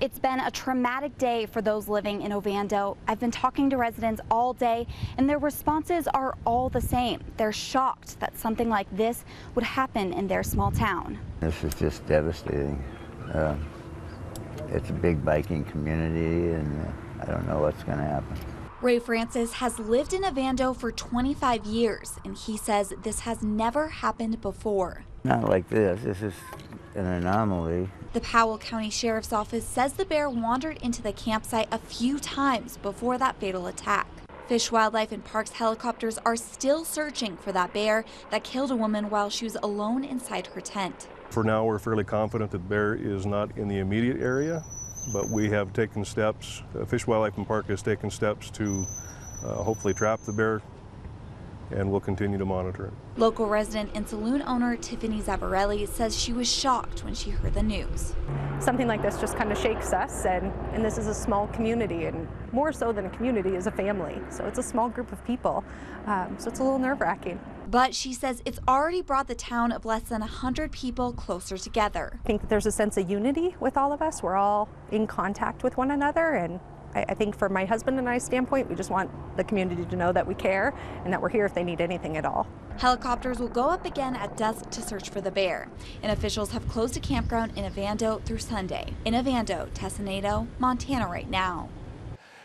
It's been a traumatic day for those living in Ovando. I've been talking to residents all day, and their responses are all the same. They're shocked that something like this would happen in their small town. This is just devastating. Uh, it's a big biking community, and uh, I don't know what's going to happen. Ray Francis has lived in Ovando for 25 years, and he says this has never happened before. Not like this. This is an anomaly. The Powell County Sheriff's Office says the bear wandered into the campsite a few times before that fatal attack. Fish, Wildlife, and Parks helicopters are still searching for that bear that killed a woman while she was alone inside her tent. For now, we're fairly confident that the bear is not in the immediate area, but we have taken steps, uh, Fish, Wildlife, and Park has taken steps to uh, hopefully trap the bear and we'll continue to monitor it. Local resident and saloon owner Tiffany Zavarelli says she was shocked when she heard the news. Something like this just kind of shakes us, and, and this is a small community, and more so than a community is a family. So it's a small group of people, um, so it's a little nerve wracking. But she says it's already brought the town of less than 100 people closer together. I think there's a sense of unity with all of us. We're all in contact with one another, and I, I think from my husband and I's standpoint, we just want the community to know that we care and that we're here if they need anything at all. Helicopters will go up again at dusk to search for the bear, and officials have closed a campground in Ovando through Sunday. In Ovando, Tessa Nato, Montana right now.